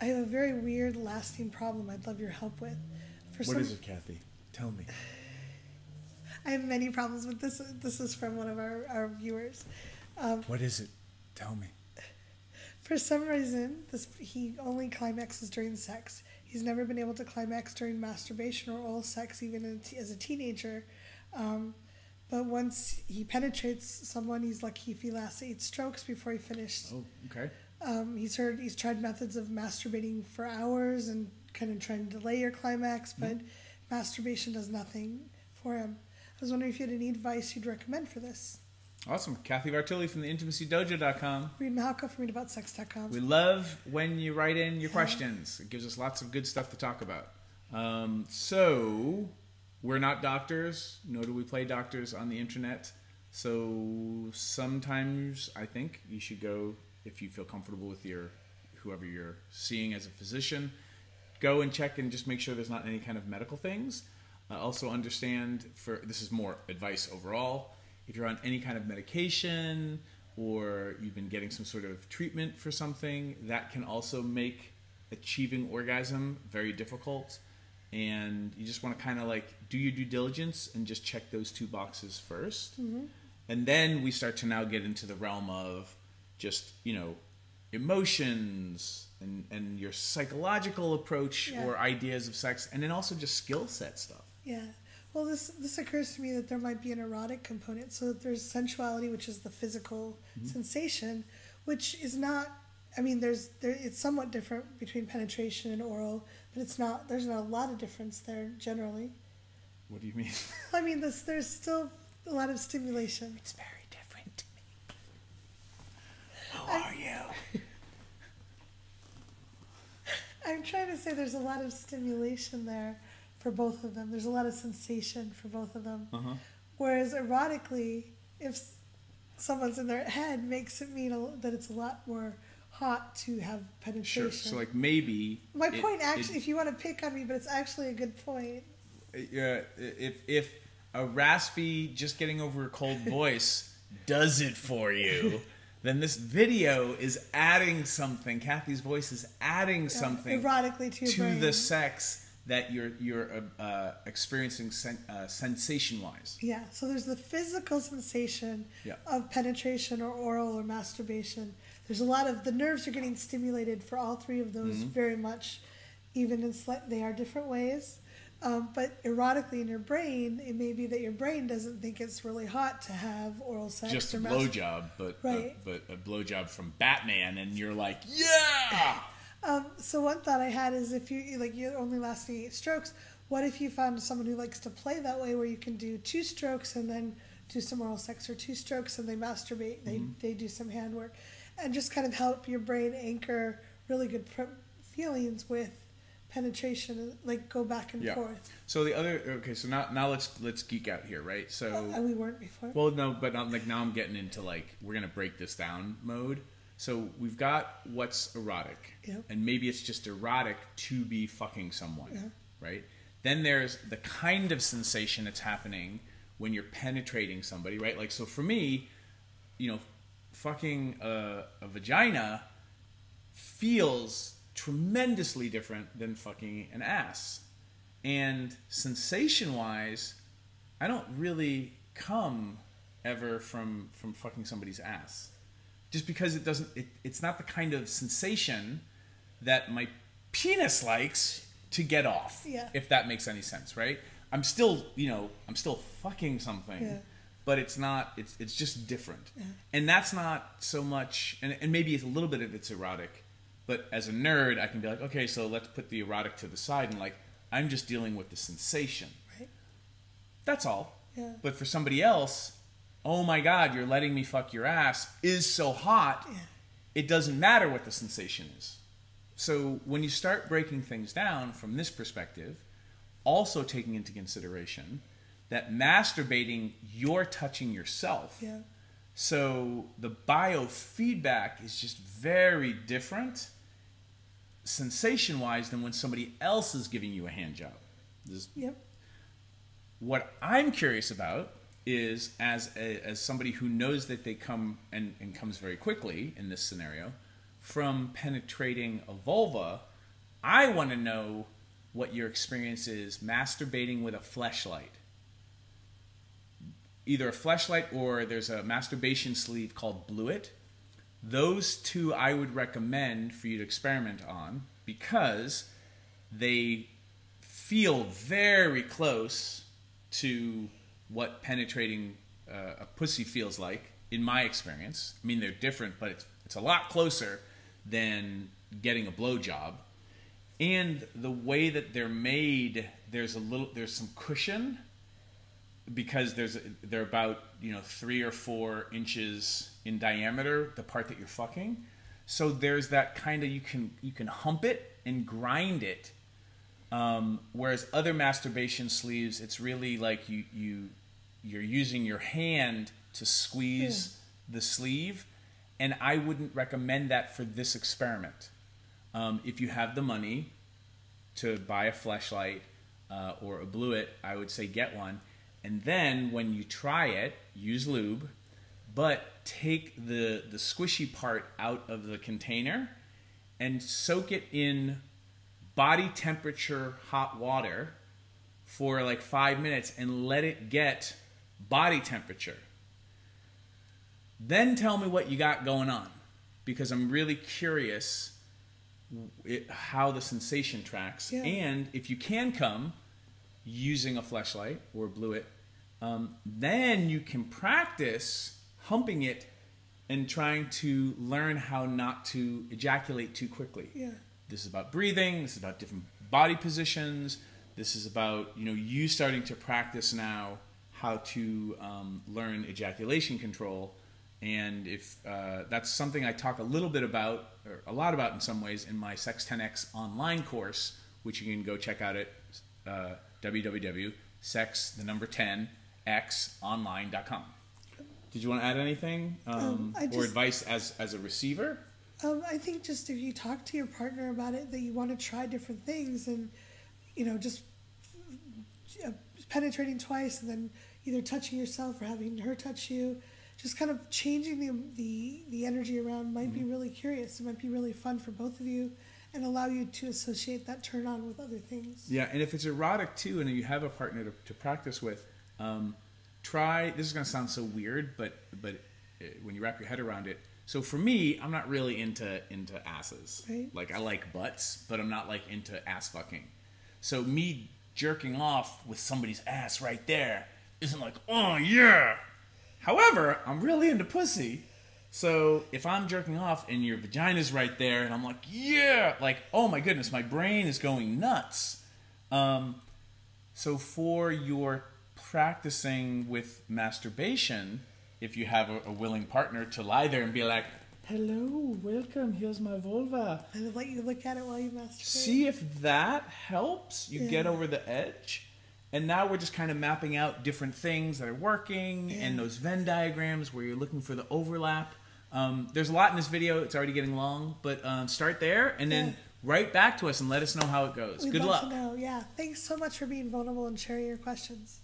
I have a very weird, lasting problem. I'd love your help with. For what some, is it, Cathy? Tell me. I have many problems with this. This is from one of our, our viewers. Um, what is it? Tell me. For some reason, this he only climaxes during sex. He's never been able to climax during masturbation or oral sex, even as a teenager. Um, but once he penetrates someone, he's lucky if he lasts eight strokes before he finished. Oh, okay. Um, he's heard he's tried methods of masturbating for hours and kind of trying to delay your climax, but mm-hmm. masturbation does nothing for him. I was wondering if you had any advice you'd recommend for this. Awesome. Cathy Vartuli from the intimacydojo.com. Reid Mihalko from reidaboutsex.com. We love when you write in your yeah. questions. It gives us lots of good stuff to talk about. Um, so, we're not doctors, nor do we play doctors on the internet. So, sometimes I think you should go, if you feel comfortable with your whoever you're seeing as a physician, go and check and just make sure there's not any kind of medical things. Uh, also, understand for this is more advice overall if you're on any kind of medication or you've been getting some sort of treatment for something, that can also make achieving orgasm very difficult. And you just want to kind of like do your due diligence and just check those two boxes 1st mm-hmm. And then we start to now get into the realm of just, you know, emotions and, and your psychological approach yeah. or ideas of sex, and then also just skill set stuff. Yeah. Well, this this occurs to me that there might be an erotic component. So that there's sensuality, which is the physical mm-hmm. sensation, which is not. I mean, there's there. It's somewhat different between penetration and oral, but it's not. There's not a lot of difference there generally. What do you mean? I mean, this, there's still a lot of stimulation. It's very different to me. Who I, are you? I'm trying to say there's a lot of stimulation there for both of them. There's a lot of sensation for both of them. Uh-huh. Whereas erotically, if someone's in their head, makes it mean a, that it's a lot more hot to have penetration. Sure. So like maybe my it, point actually, it, if you want to pick on me, but it's actually a good point. Yeah, if if a raspy, just getting over a cold voice does it for you. Then this video is adding something. Cathy's voice is adding yeah, something erotically to, to the sex that you're you're uh, uh, experiencing sen- uh, sensation wise. Yeah. So there's the physical sensation yeah. of penetration or oral or masturbation. There's a lot of the nerves are getting stimulated for all three of those mm-hmm. very much, even in slight, they are different ways. Um, but erotically in your brain, it may be that your brain doesn't think it's really hot to have oral sex. Just a blowjob, but right. but a blowjob from Batman, and you're like, yeah. Um, so one thought I had is if you like you're only lasting eight strokes, what if you found someone who likes to play that way, where you can do two strokes and then do some oral sex, or two strokes and they masturbate, they mm-hmm. they do some handwork, and just kind of help your brain anchor really good pr- feelings with penetration like go back and yeah. forth so the other okay so now now let's let's geek out here right so uh, and we weren't before well no but not, like now i'm getting into like we're gonna break this down mode so we've got what's erotic, yep. and maybe it's just erotic to be fucking someone, yeah. right? Then there's the kind of sensation that's happening when you're penetrating somebody, right? Like so for me, you know, fucking a, a vagina feels tremendously different than fucking an ass, and sensation wise, I don't really come ever from from fucking somebody's ass just because it doesn't it, it's not the kind of sensation that my penis likes to get off yeah. if that makes any sense right i'm still you know i'm still fucking something yeah. but it's not it's it's just different yeah. and that's not so much and, and maybe it's a little bit of it's erotic but as a nerd i can be like okay so let's put the erotic to the side and like i'm just dealing with the sensation right that's all yeah. but for somebody else oh my God, you're letting me fuck your ass is so hot, yeah. it doesn't matter what the sensation is. So when you start breaking things down from this perspective, also taking into consideration that masturbating, you're touching yourself. Yeah. So the biofeedback is just very different sensation wise than when somebody else is giving you a hand job. This, yep. What I'm curious about is as a, as somebody who knows that they come and, and comes very quickly in this scenario from penetrating a vulva, I want to know what your experience is masturbating with a fleshlight. Either a fleshlight or there's a masturbation sleeve called Bluet. Those two I would recommend for you to experiment on because they feel very close to what penetrating uh, a pussy feels like in my experience. I mean, they're different, but it's, it's a lot closer than getting a blowjob. And the way that they're made, there's a little, there's some cushion because there's they're about you know three or four inches in diameter, the part that you're fucking. So there's that kind of you can you can hump it and grind it. Um, whereas other masturbation sleeves, it's really like you you you're using your hand to squeeze yeah. the sleeve, and I wouldn't recommend that for this experiment. Um, if you have the money to buy a fleshlight uh, or a Bluet, I would say get one. And then when you try it, use lube, but take the the squishy part out of the container and soak it in body temperature hot water for like five minutes and let it get body temperature. Then tell me what you got going on because I'm really curious it, how the sensation tracks. Yeah. And if you can come using a fleshlight or Bluet, um, then you can practice humping it and trying to learn how not to ejaculate too quickly. Yeah. This is about breathing. This is about different body positions. This is about you know you starting to practice now how to um, learn ejaculation control. And if uh, that's something I talk a little bit about, or a lot about in some ways, in my Sex 10x online course, which you can go check out at uh, www.sex, the number 10, xonline.com. Did you want to add anything um, um, just, or advice as, as a receiver? Um, I think just if you talk to your partner about it, that you want to try different things and, you know, just uh, penetrating twice and then either touching yourself or having her touch you, just kind of changing the, the, the energy around might mm-hmm. be really curious. It might be really fun for both of you and allow you to associate that turn on with other things. Yeah, and if it's erotic too, and you have a partner to, to practice with, um, try. This is going to sound so weird, but but uh, when you wrap your head around it, so for me, I'm not really into into asses. Right. Like I like butts, but I'm not like into ass fucking. So me jerking off with somebody's ass right there isn't like, oh yeah. However, I'm really into pussy. So if I'm jerking off and your vagina's right there, and I'm like, yeah, like, oh my goodness, my brain is going nuts. Um, so for your practicing with masturbation, if you have a, a, willing partner to lie there and be like, "Hello, welcome. Here's my vulva," and let you look at it while you masturbate. See if that helps you yeah. get over the edge. And now we're just kind of mapping out different things that are working yeah. and those Venn diagrams where you're looking for the overlap. Um, there's a lot in this video. It's already getting long, but um, start there and then yeah. write back to us and let us know how it goes. We'd Good luck. Yeah. Thanks so much for being vulnerable and sharing your questions.